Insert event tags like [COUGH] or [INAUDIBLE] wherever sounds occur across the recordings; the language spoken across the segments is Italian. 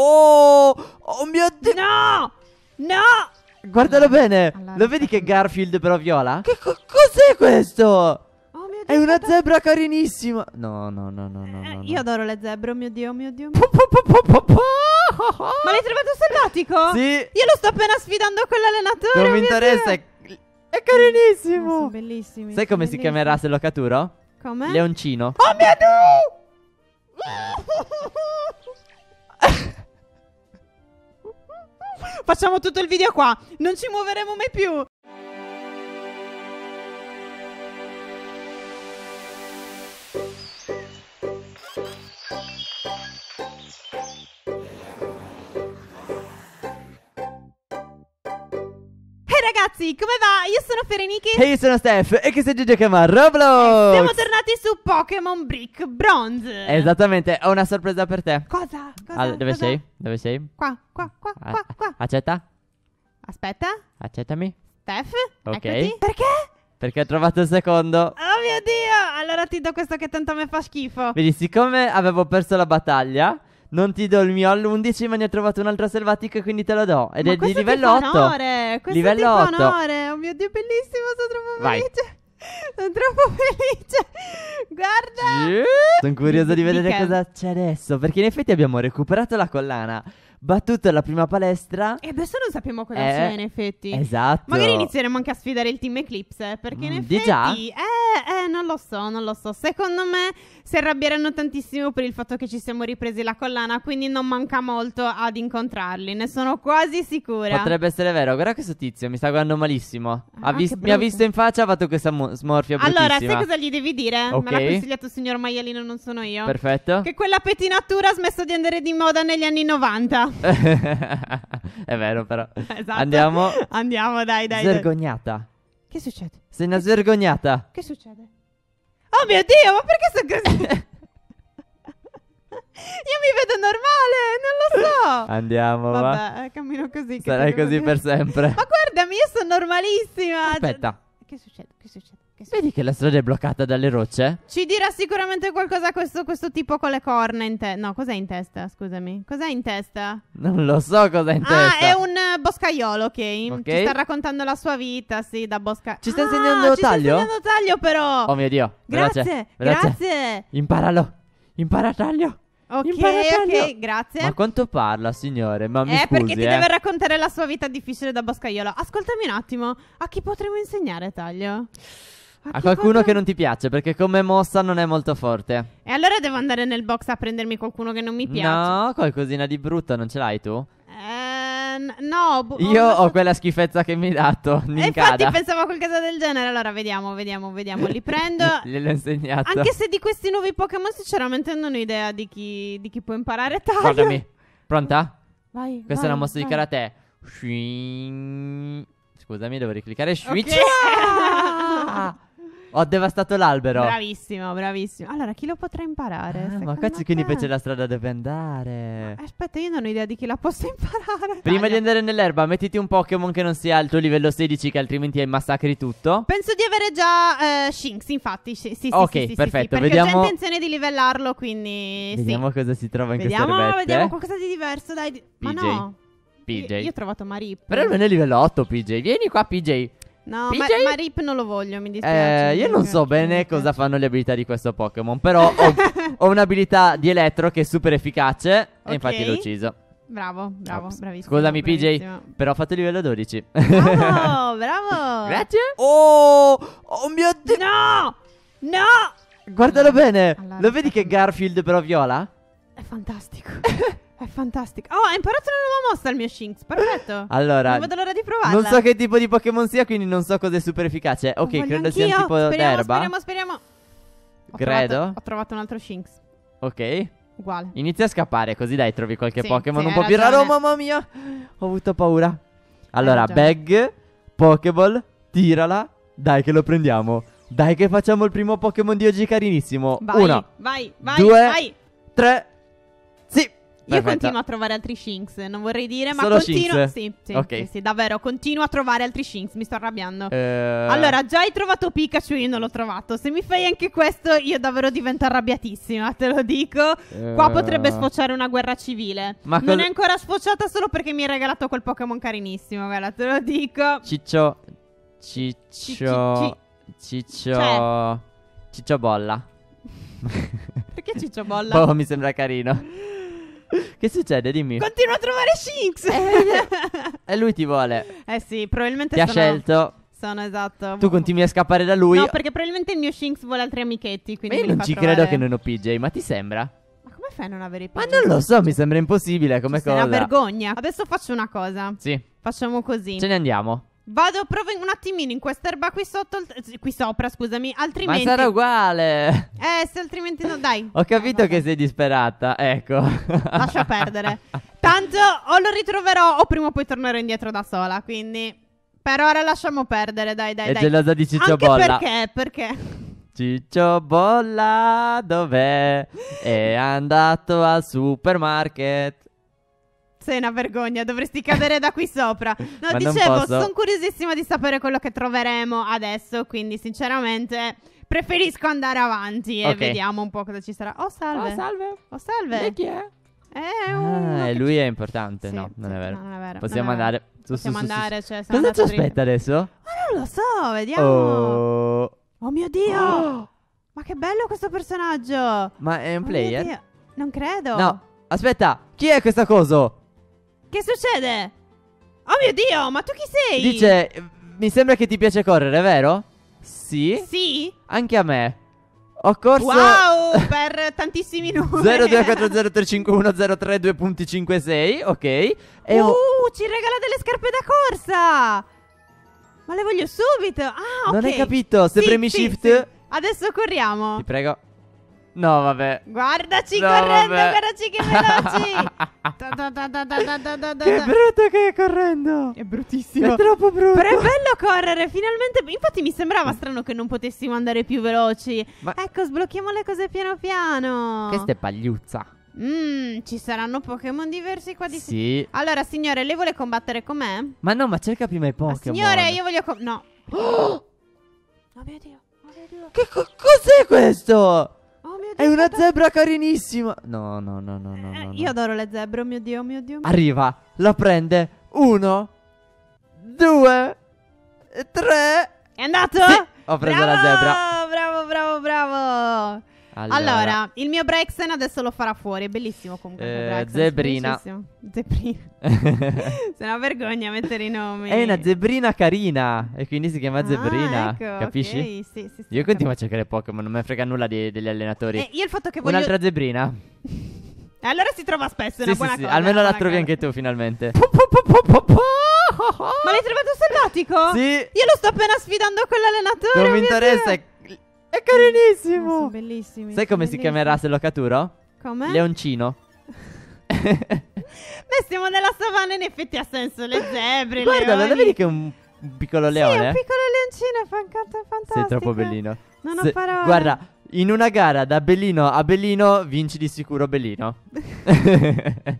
Oh, oh mio Dio. No! No! Guardalo Allora, bene. allora, Lo vedi che. Garfield però viola? Che co- cos'è questo? Oh mio Dio. È una zebra carinissima. No, no, no, no, no. Eh, no, no. Io adoro le zebre, oh mio Dio, oh mio Dio. Po, po, po, po, po, po. Ma l'hai trovato selvatico? Sì. Io lo sto appena sfidando con l'allenatore. Non oh mi interessa. Dio. È, è Ma Sono carinissimo. bellissimi. Sai come si bellissimi. chiamerà se lo catturo? Come? Leoncino. Oh mio Dio! [LAUGHS] Facciamo tutto il video qua. Non ci muoveremo mai più. Ragazzi, come va? Io sono Fereniki. E io sono Steph e che sei Gigi chiama Roblox. Siamo tornati su Pokémon Brick Bronze. Esattamente, ho una sorpresa per te. Cosa? Cosa? Al- dove Cosa? sei? Dove sei? Qua, qua, qua, A- qua, qua. Accetta? Aspetta. Accettami. Steph? Ok. Eccoti. Perché? Perché ho trovato il secondo. Oh mio Dio! Allora ti do questo che tanto a me fa schifo. Vedi, siccome avevo perso la battaglia, non ti do il mio all'11, ma ne ho trovato un altro selvatico e quindi te lo do. Ed Ma è di livello ti fa 8. onore, questo Livello ti fa 8. onore. Oh mio Dio, bellissimo, sono troppo Vai. felice. Sono troppo felice. Guarda. Sono curioso di Di- di vedere che? cosa c'è adesso. Perché in effetti abbiamo recuperato la collana, battuto la prima palestra. E adesso non sappiamo cosa Eh, c'è in effetti. Esatto. Magari inizieremo anche a sfidare il team Eclipse. Perché in Mm, effetti. già? Eh, eh, non lo so, non lo so. Secondo me si arrabbieranno tantissimo per il fatto che ci siamo ripresi la collana. Quindi non manca molto ad incontrarli. Ne sono quasi sicura. Potrebbe essere vero. Guarda questo tizio, mi sta guardando malissimo. Ha Ah, vis- che mi ha visto in faccia, ha fatto questa mo- smorfia Allora, sai cosa gli devi dire? Ok. Me l'ha consigliato il signor Maialino, non sono io. Perfetto. Che quella pettinatura ha smesso di andare di moda negli anni 90. [LAUGHS] È vero, però. Esatto. Andiamo. Andiamo, dai, dai. dai. Svergognata. Che succede? Sei una svergognata. Che succede? Oh mio Dio, ma perché sono così? [LAUGHS] Io mi vedo normale, non lo so. Andiamo, va. Vabbè, eh, cammino così. che Sarai così per sempre. Ma guardami, io sono normalissima. Aspetta. Che succede? Che succede? Vedi che la strada è bloccata dalle rocce? Ci dirà sicuramente qualcosa questo, questo tipo con le corna in testa. No, cos'è in testa? Scusami. Cos'è in testa? Non lo so cosa è in ah, testa. è un eh, boscaiolo, ok? Ok. Ci sta raccontando la sua vita, sì, da bosca. Ci sta Ah, insegnando ci sta taglio? insegnando taglio, però. Oh mio Dio. grazie, veloce. grazie. Imparalo. Impara taglio. Ok, ok, grazie. Ma quanto parla, signore? Ma mi eh, scusi, perché ti eh. deve raccontare la sua vita difficile da boscaiolo. Ascoltami un attimo, a chi potremmo insegnare taglio? A qualcuno che potremmo- non ti piace, perché come mossa non è molto forte. E allora devo andare nel box a prendermi qualcuno che non mi piace. No, qualcosina di brutto non ce l'hai tu? Eh, n- no. bu- Io ho ho quella schifezza che mi hai dato, E infatti pensavo a qualcosa del genere. Allora vediamo, vediamo, vediamo. Li prendo. [LAUGHS] Gliel'ho insegnato. Anche se di questi nuovi Pokémon sinceramente non ho idea di chi, di chi può imparare taglio. Guardami. Pronta? Vai, Questa vai, è una mossa di vai. karate. Shuin. Scusami, devo ricliccare. Shuin. [LAUGHS] Ho devastato l'albero. Bravissimo, bravissimo. Allora, chi lo potrà imparare? Ah, ma cazzo, quindi c'è la strada dove andare. Aspetta, io non ho idea di chi la possa [LAUGHS] imparare. Prima Taglio. di andare nell'erba, mettiti un Pokémon che non sia al tuo livello 16, che altrimenti hai massacri tutto. Penso di avere già eh, Shinx, infatti. Sì, sì, Ok, sì, sì, perfetto, sì, perché ho vediamo- già intenzione di livellarlo, quindi Vediamo cosa si trova in Vediamo, queste erbette. vediamo qualcosa di diverso, dai. di- Ma PJ. no. PJ. Io, io ho trovato Marip. Però almeno è livello 8, PJ. Vieni qua, PJ. No, PJ? ma, Marip non lo voglio, mi dispiace. Eh, io non so bene cosa fanno le abilità di questo Pokémon. Però ho, [LAUGHS] ho un'abilità di elettro che è super efficace. Ok. E infatti l'ho ucciso. Bravo, bravo, Ops. bravissimo. Scusami, PJ. bravissimo. Però ho fatto il livello 12. [LAUGHS] Bravo, bravo. Grazie. Oh, oh mio Dio. No! No! Guardalo bene. Allora, Lo vedi che. Garfield però viola? È fantastico. [LAUGHS] È fantastico. Oh, ha imparato una nuova mossa il mio Shinx. Perfetto. [LAUGHS] Allora, non vedo l'ora di provarla. non so che tipo di Pokémon sia, quindi non so cosa è super efficace. Ok, credo sia un anch'io. tipo speriamo, d'erba. Speriamo, speriamo. Ho Credo. Trovato, ho trovato un altro Shinx. Ok. Uguale. Inizia a scappare, così dai, trovi qualche Sì, Pokémon sì, un po' più ragione. raro. Mamma mia, ho avuto paura. Allora, bag, Pokéball, tirala. Dai, che lo prendiamo. Dai, che facciamo il primo Pokémon di oggi carinissimo. Vai, Uno, vai, vai, due, vai. tre. Perfetto. continuo a trovare altri Shinx, non vorrei dire, ma Solo continuo. Sì, sì, Ok. sì, sì, davvero, continuo a trovare altri Shinx, mi sto arrabbiando. Eh, Allora, già hai trovato Pikachu, io non l'ho trovato. Se mi fai anche questo, io davvero divento arrabbiatissima, te lo dico. Qua eh, potrebbe sfociare una guerra civile. Ma non col- è ancora sfociata solo perché mi hai regalato quel Pokémon carinissimo, guarda, te lo dico. Ciccio. Ci- Ciccio. Ciccio. Cioè. Ciccio bolla. [LAUGHS] Perché Ciccio bolla? Oh, mi sembra carino. [LAUGHS] Che succede? Dimmi. Continua a trovare Shinx. [LAUGHS] E lui ti vuole. eh sì, probabilmente Ti ha sono... scelto. Sono esatto. Tu continui a scappare da lui. No, perché probabilmente il mio Shinx vuole altri amichetti, Ma quindi io non fa ci trovare. credo che non ho PJ, ma ti sembra? Ma come fai a non avere i Ma PJ? non lo so, mi sembra impossibile come Sei una cosa. vergogna. Adesso faccio una cosa. Sì, Facciamo così. ce ne andiamo. Vado, provo un attimino in quest'erba qui sotto. eh, Qui sopra, scusami. Ma Altrimenti. sarà uguale. Eh, se altrimenti no, dai. Ho capito No, che sei disperata, ecco. Lascia perdere. [LAUGHS] Tanto o lo ritroverò o prima o poi tornerò indietro da sola. Quindi. Per ora lasciamo perdere, dai, dai, È dai. gelosa di Ciccio Anche Bolla. perché? Perché? Ciccio Bolla, dov'è? È andato al supermarket. Sei una vergogna, dovresti cadere da qui sopra. [LAUGHS] No, Ma dicevo, sono curiosissima di sapere quello che troveremo adesso. Quindi, sinceramente, preferisco andare avanti e Ok. vediamo un po' cosa ci sarà. Oh, salve. Oh, salve. Oh, salve. E chi è? È Ah, lui è importante. Sì, no, non è vero. no, non è vero, Possiamo è andare. vero. Su, su, Possiamo su, su, su. andare, cioè, siamo Cosa ci aspetta adesso? Ma non lo so, vediamo. Oh. Oh mio Dio! Oh. [GASPS] Ma che bello questo personaggio! Ma è un Oh player? Non credo. No, aspetta, chi è questa cosa? Che succede? Oh mio Dio, ma tu chi sei? Dice, mi sembra che ti piace correre, vero? Sì, Sì? anche a me. Ho corso Wow, per tantissimi numeri. [LAUGHS] 02405103.2.56, ok. E uh, ho- ci regala delle scarpe da corsa! Ma le voglio subito! Ah, ok. Non hai capito? Se Sì, premi sì, shift... sì. Adesso corriamo. Ti prego. No, vabbè. Guardaci No, correndo, vabbè. guardaci che veloci! Da, da, da, che brutto che è correndo. È bruttissimo. È troppo brutto. Però è bello correre, finalmente. Infatti mi sembrava strano che non potessimo andare più veloci. Ma- Ecco, sblocchiamo le cose piano piano. Questa è pagliuzza. Mmm, ci saranno Pokémon diversi qua di Sì. Allora, signore, lei vuole combattere con me? Ma no, ma cerca prima i Ma Pokémon. signore, io voglio com- No. [GASPS] Oh mio Dio. Oh mio Dio. Che co- cos'è questo? Mio Dio. È una guarda- zebra carinissima. No, no, no, no, no. Eh, no. Io adoro le zebre, oh mio Dio, oh mio Dio. Arriva, la prende. Uno, due, tre. È andato? Sì, ho preso la Bravo, zebra. Bravo, bravo, bravo. Allora, Allora, il mio Brexen adesso lo farà fuori. È bellissimo comunque. Eh, zebrina. Zebrina. [LAUGHS] Sei una vergogna mettere i nomi. è una zebrina carina. E quindi si chiama Ah, zebrina. ecco, capisci? ok, sì, sì, sì, Io continuo a cercare Pokémon, non me ne frega nulla di- degli allenatori. E io il fatto che voglio. Un'altra zebrina. [LAUGHS] Allora si trova spesso. È Sì, una sì, buona sì, cosa. almeno è una la trovi buona anche cosa. tu finalmente. [LAUGHS] Ma l'hai trovato selvatico? Sì. Io lo sto appena sfidando con l'allenatore. Non mi interessa, Dio. È, Ma Sono carinissimo. bellissimi. Sai come si chiamerà se lo caturo? Come? Leoncino. [LAUGHS] Beh, stiamo nella savana, in effetti ha senso. Le zebre, Guarda, leoni. lo vedi che è un, un piccolo Sì, leone? un piccolo leoncino, è fan- canto- fantastico. Sei troppo bellino. Non ho Se- parole. Guarda, in una gara da bellino a bellino vinci di sicuro bellino. [LAUGHS]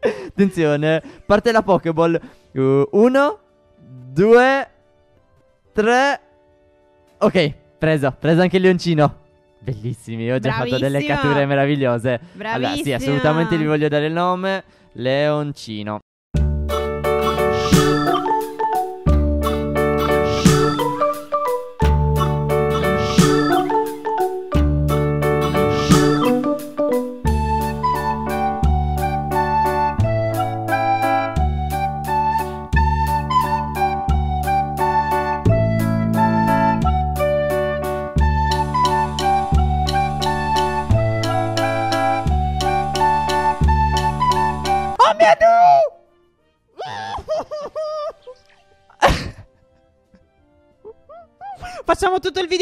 Attenzione, parte la Pokéball. Uh, uno, due, tre. Ok, preso, preso anche il leoncino. Bellissimi, ho già fatto delle catture meravigliose. Bravissima. Allora, sì, assolutamente vi voglio dare il nome. Leoncino.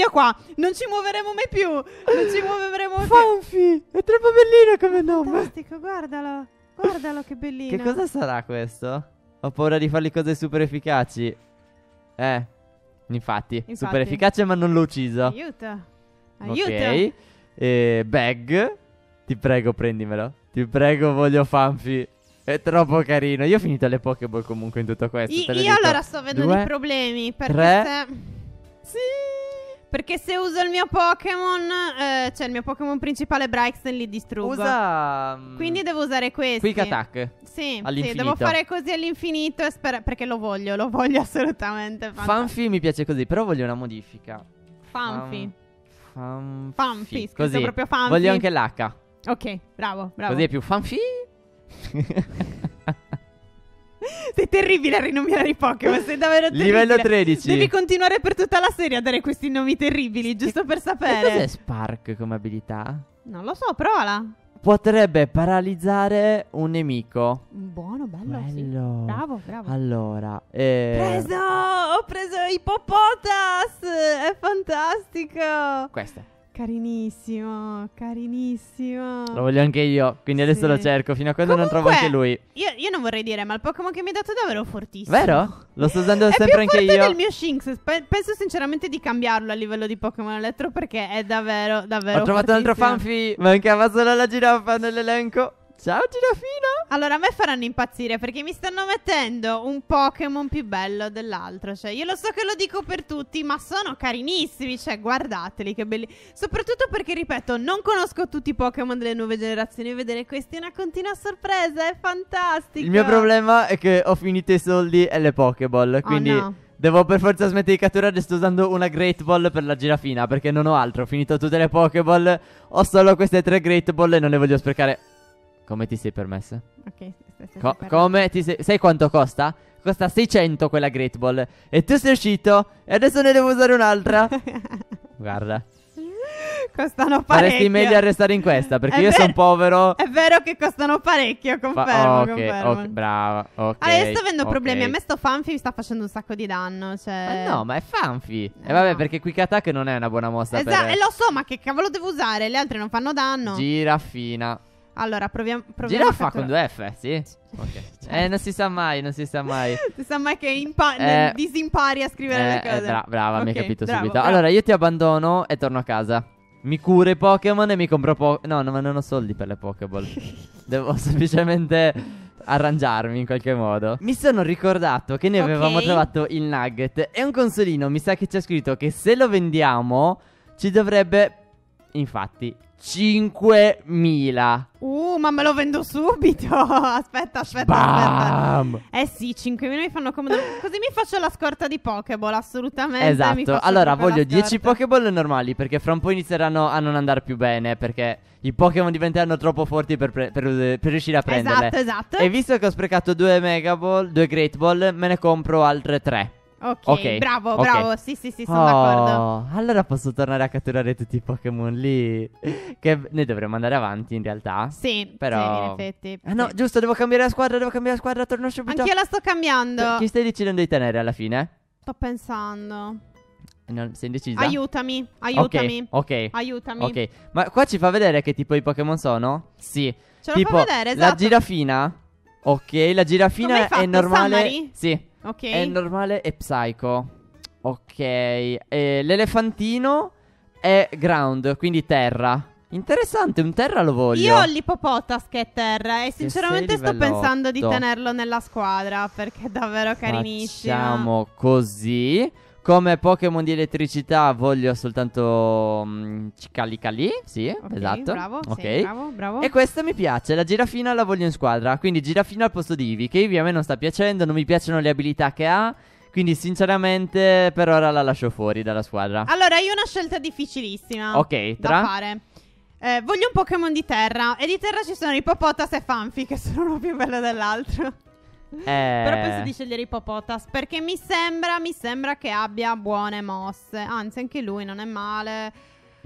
Video qua. Non ci muoveremo mai più. Non ci muoveremo mai più. È troppo bellino come nome. Fantastico, guardalo. Guardalo che bellino. Che cosa sarà questo? Ho paura di fargli cose super efficaci. Eh, infatti, Infatti. super efficace ma non l'ho ucciso. Aiuto. Aiuto. Ok. E bag. Ti prego, prendimelo. Ti prego, voglio Fanfi. È troppo carino. Io ho finito le Pokéball comunque in tutto questo. I- io dico. allora sto avendo Due, dei problemi. Perché tre. se. Sì. Perché se uso il mio Pokémon, eh, cioè il mio Pokémon principale Braixen li distruggo. Usa. mm, Quindi devo usare questi. Quick Attack. Sì, sì, devo fare così all'infinito e spera- perché lo voglio, lo voglio [LAUGHS] assolutamente. Fantastico. Fanfi mi piace così, però voglio una modifica. Fanfi. Fanfi. Fanfi, scritto Così. proprio Fanfi. Voglio anche l'H. Ok, bravo, bravo. Così è più Fanfi. [LAUGHS] Sei terribile a rinominare i Pokémon, sei davvero terribile. Livello 13. Devi continuare per tutta la serie a dare questi nomi terribili, giusto per E cos'è sapere. Spark come abilità? Non lo so, provala. Potrebbe paralizzare un nemico. Buono, bello, sì. Bello. Bravo, bravo. Allora, eh, Preso! Ho preso Hippopotas! È fantastico! Questo. Carinissimo, carinissimo. Lo voglio anche io. Quindi adesso Sì. lo cerco. Fino a quando non trovo Comunque, anche lui. Io, io non vorrei dire, ma il Pokémon che mi hai dato è davvero fortissimo. Vero? Lo sto usando [LAUGHS] È sempre anche io. del mio Shinx. Pe- penso sinceramente di cambiarlo a livello di Pokémon Elettro perché è davvero, davvero Ho trovato un altro fortissimo. Fanfi. Mancava solo la giraffa nell'elenco. Ciao girafina. Allora, a me faranno impazzire perché mi stanno mettendo un Pokémon più bello dell'altro. Cioè, io lo so che lo dico per tutti, ma sono carinissimi. Cioè, guardateli che belli. Soprattutto perché, ripeto, non conosco tutti i Pokémon delle nuove generazioni. Vedere questi è una continua sorpresa. È fantastico. Il mio problema è che ho finito i soldi e le Pokéball. Quindi Oh, no. devo per forza smettere di catturare. Sto usando una Great Ball per la girafina. Perché non ho altro. Ho finito tutte le Pokéball. Ho solo queste tre Great Ball e non le voglio sprecare. Come ti sei permessa? Ok, stai- stai Co- parlando. come ti sei... Sai quanto costa? Costa 600 quella Great Ball. E tu sei uscito. E adesso ne devo usare un'altra. [LAUGHS] Guarda. Costano parecchio. Faresti meglio a restare in questa. Perché È io ver- sono povero. È vero che costano parecchio, Fa- confermo, ok, confermo. ok, brava. Ok. Allora, io sto avendo ok. problemi. A me sto Fanfi mi sta facendo un sacco di danno. Cioè... Ma no, ma è Fanfi. Eh, E vabbè, no. perché Quick Attack non è una buona mossa Esatto, per e lo so, ma che cavolo devo usare? Le altre non fanno danno. Giraffina. Allora, proviamo, proviamo Giraffa a con due F, sì? [LAUGHS] Ok. Eh, non si sa mai, non si sa mai. [LAUGHS] Si sa mai che impa- Eh, disimpari a scrivere Eh, le eh, cose. bra- brava, mi hai capito bravo, subito. bravo. Allora, io ti abbandono e torno a casa. Mi curo i Pokémon e mi compro po- No, no, ma non ho soldi per le Pokéball. [LAUGHS] Devo semplicemente arrangiarmi in qualche modo. Mi sono ricordato che noi Ok. avevamo trovato il Nugget e un consolino. Mi sa che c'è scritto che se lo vendiamo ci dovrebbe. Infatti, 5.000. Uh, ma me lo vendo subito. aspetta, [LAUGHS] aspetta, aspetta. Bam! Eh sì, 5 minuti mi fanno comodo. Così mi faccio la scorta di Pokéball, assolutamente. Esatto, allora voglio la 10 scorta. Pokéball normali perché fra un po' inizieranno a non andare più bene perché i Pokémon diventeranno troppo forti per, pre- per, per riuscire a prenderle. Esatto, esatto. E visto che ho sprecato due Mega Ball, due Great Ball, me ne compro altre tre. Ok, ok, bravo, ok. bravo. Sì, sì, sì, sono Oh, d'accordo. Allora posso tornare a catturare tutti i Pokémon lì. Che noi dovremmo andare avanti in realtà. Sì, Però- sì, in effetti. Ah no, giusto, devo cambiare la squadra, devo cambiare la squadra, torno subito. Anch'io la sto cambiando. Chi stai decidendo di tenere alla fine? Sto pensando. Non, sei indecisa? Aiutami, aiutami. Ok, ok. Aiutami. Ok, ma qua ci fa vedere che tipo di Pokémon sono? Sì. Ce lo tipo fa vedere, la esatto. girafina. Ok, la girafina è normale. Summary? Sì, Ok. è normale e psycho. Ok, e l'elefantino è ground, quindi terra. Interessante, un terra lo voglio. Io ho l'ippopotas che è terra e sinceramente sto pensando di tenerlo nella squadra perché è davvero carinissimo. Facciamo così. Come Pokémon di elettricità voglio soltanto mm, Cicali Sì, Ok, esatto. Bravo, ok. sì, bravo, bravo. E questa mi piace, la girafina la voglio in squadra. Quindi girafina al posto di Ivy, che Ivy a me non sta piacendo, non mi piacciono le abilità che ha. Quindi sinceramente per ora la lascio fuori dalla squadra. Allora, io ho una scelta difficilissima ok, da tra... fare. Eh, voglio un Pokémon di terra e di terra ci sono Hippopotas e Fanfi che sono uno più bello dell'altro. Eh, Però penso di scegliere Hippopotas perché mi sembra, mi sembra che abbia buone mosse. Anzi, anche lui non è male.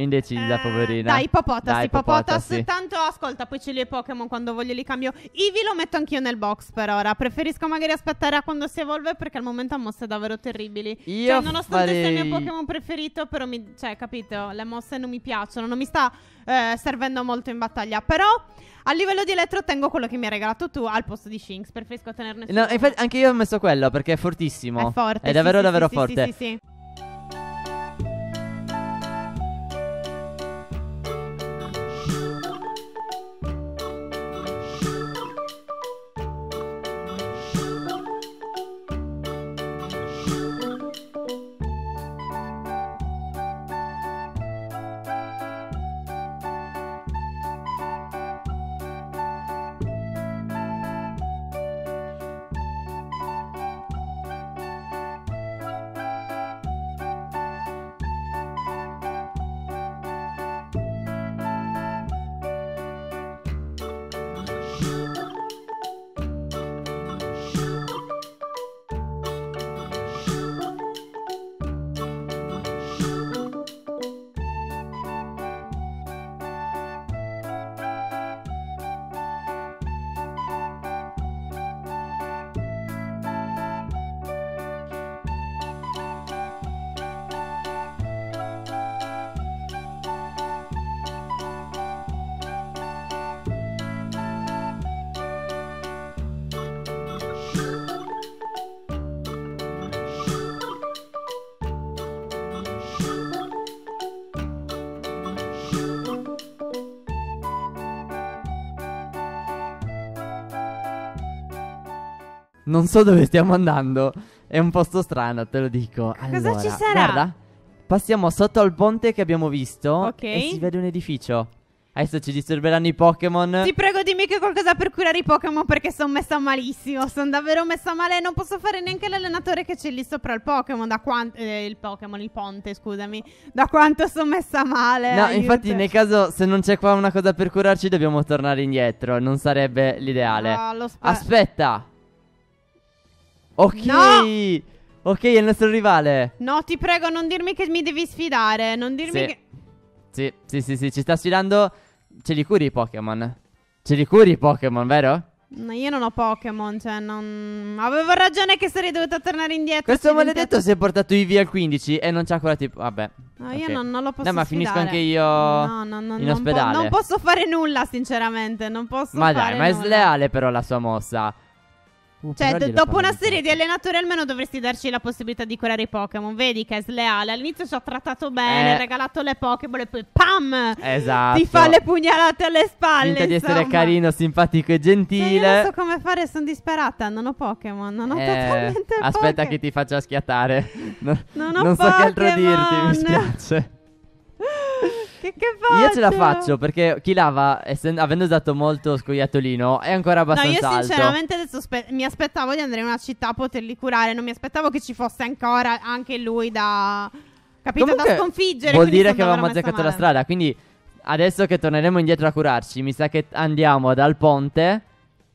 Indecisa, Eh, poverina. Dai, Hippopotas, Dai, Hippopotas. sì. Tanto ascolta, poi ce li ho i Pokémon quando voglio li cambio. Eevee lo metto anch'io nel box per ora. Preferisco magari aspettare a quando si evolve perché al momento ha mosse davvero terribili. Io cioè, nonostante sia il farei- mio Pokémon preferito, però mi, cioè, capito, le mosse non mi piacciono, non mi sta eh, servendo molto in battaglia. Però a livello di elettro tengo quello che mi hai regalato tu al posto di Shinx. Preferisco tenerne No, infatti anche io ho messo quello perché è fortissimo. È forte. È davvero sì, davvero sì, forte. Sì, sì, sì. Non so dove stiamo andando. È un posto strano, te lo dico. Cosa Allora, ci sarà? Guarda, passiamo sotto al ponte che abbiamo visto. Ok. E si vede un edificio. Adesso ci disturberanno i Pokémon. Ti prego dimmi che qualcosa per curare i Pokémon perché sono messa malissimo. Sono davvero messa male e non posso fare neanche l'allenatore che c'è lì sopra il Pokémon. Da quanto... eh, il Pokémon, il ponte, scusami. Da quanto sono messa male. No, aiuto. infatti, nel caso se non c'è qua una cosa per curarci, dobbiamo tornare indietro. Non sarebbe l'ideale. No, lo spe- Aspetta. Ok. No! Ok, è il nostro rivale. No, ti prego, non dirmi che mi devi sfidare. Non dirmi Sì. che. Sì, sì, sì, sì, ci sta sfidando. Ce li curi i Pokémon? Ce li curi i Pokémon, vero? No, io non ho Pokémon, cioè non... Avevo ragione che sarei dovuta tornare indietro. Questo maledetto si è portato Eevee al 15 e non ci ha curati. Vabbè. No, io ok. non, non lo posso No, ma finisco anche io No, no, no, in non ospedale. non posso fare nulla, sinceramente. Non posso Ma fare dai, ma è nulla. sleale però la sua mossa. Uh, Cioè, d- dopo una serie di allenatori, almeno dovresti darci la possibilità di curare i Pokémon. Vedi che è sleale. All'inizio ci ha trattato bene, Eh. regalato le Pokéball e poi PAM! Esatto. Ti fa le pugnalate alle spalle. Finta di essere carino, simpatico e Cioè, gentile. non so come fare, sono disperata. Non ho Pokémon. Non ho Eh, totalmente aspetta Pokémon. che ti faccia schiattare. No- Non ho non so che altro dirti, Pokémon. mi spiace. Che, che faccio? Io ce la faccio perché Kilava, essendo- avendo usato molto scoiattolino, è ancora No, abbastanza io alto. sinceramente adesso spe- mi aspettavo di andare in una città a poterli curare. Non mi aspettavo che ci fosse ancora anche lui da. Capito? Comunque, da sconfiggere. Vuol dire che avevamo azzeccato la strada. Quindi adesso che torneremo indietro a curarci, mi sa che andiamo dal ponte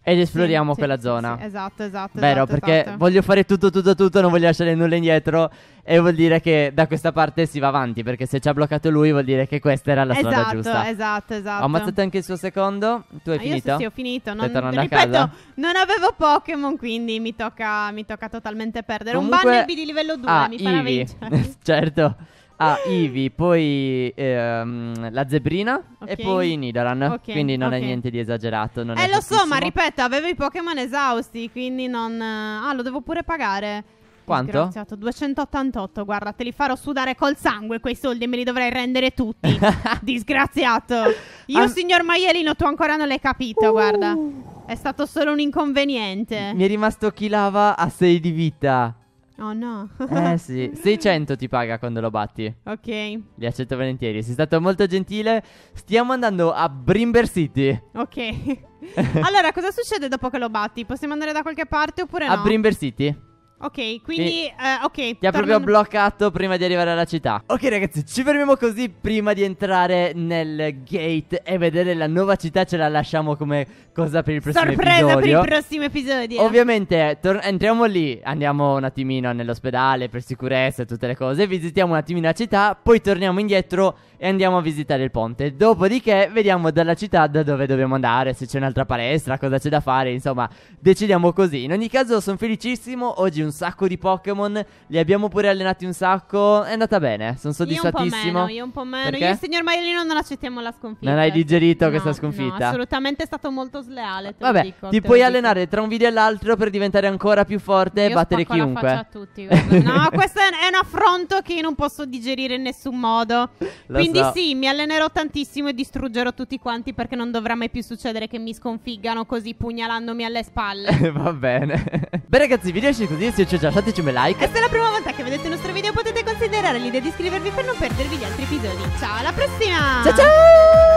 ed esploriamo Sì, quella sì, zona. sì, esatto, esatto. Vero, esatto, perché esatto. voglio fare tutto, tutto, tutto, non voglio lasciare nulla indietro. E vuol dire che da questa parte si va avanti. Perché se ci ha bloccato lui, vuol dire che questa era la strada esatto, giusta. esatto, esatto. Ho ammazzato anche il suo secondo. Tu hai Ah, io finito? sì, sì, ho finito. Non, ripeto, non avevo Pokémon, quindi mi tocca, mi tocca totalmente perdere. Un Comunque- Bunnelby di livello 2 Ah, mi farà Eevee. vincere. [LAUGHS] certo. Ah, Eevee, poi ehm, la zebrina e Ok. poi Nidoran. Ok, Quindi non è ok. niente di esagerato. Non Eh, è lo so, ma ripeto, avevo i Pokémon esausti, quindi non... Ah, lo devo pure pagare. Quanto? Disgraziato, 288, guarda, te li farò sudare col sangue quei soldi e me li dovrei rendere tutti. [LAUGHS] Disgraziato. Io, Am- signor Maielino, tu ancora non l'hai capito, guarda. È stato solo un inconveniente. Mi è rimasto Kilava a 6 di vita. Oh no. Eh sì, [LAUGHS] 600 ti paga quando lo batti. ok. Li accetto volentieri. Sei stato molto gentile. Stiamo andando a Brimber City. Ok. [LAUGHS] allora, cosa succede dopo che lo batti? Possiamo andare da qualche parte oppure A no? Brimber City. Ok, quindi... eh, ok. Ti ha proprio bloccato prima di arrivare alla città. Ok, ragazzi, ci fermiamo così prima di entrare nel gate e vedere la nuova città. Ce la lasciamo come cosa per il prossimo Sorpresa episodio. per il prossimo episodio. Ovviamente tor- entriamo lì, andiamo un attimino nell'ospedale per sicurezza e tutte le cose, visitiamo un attimino la città, poi torniamo indietro e andiamo a visitare il ponte. Dopodiché vediamo dalla città da dove dobbiamo andare, se c'è un'altra palestra, cosa c'è da fare, insomma, decidiamo così. In ogni caso sono felicissimo, oggi un sacco di Pokémon, li abbiamo pure allenati un sacco, è andata bene, sono Io un po' soddisfattissimo. meno, io un po' meno. Perché? Io e il signor Maiolino non accettiamo la sconfitta. Non hai digerito No, questa no, sconfitta? assolutamente è stato molto sleale. Vabbè, dico, ti puoi allenare tra un video e l'altro per diventare ancora più forte e Io battere spacco la chiunque. faccia a tutti. No, [LAUGHS] questo è è un affronto che io non posso digerire in nessun modo. Lo Quindi so. sì, mi allenerò tantissimo e distruggerò tutti quanti perché non dovrà mai più succedere che mi sconfiggano così pugnalandomi alle spalle. [LAUGHS] Va bene. Beh ragazzi, video esce così, se ci piace lasciateci un like. E se è la prima volta che vedete il nostro video potete considerare l'idea di iscrivervi per non perdervi gli altri episodi. Ciao, alla prossima! Ciao ciao!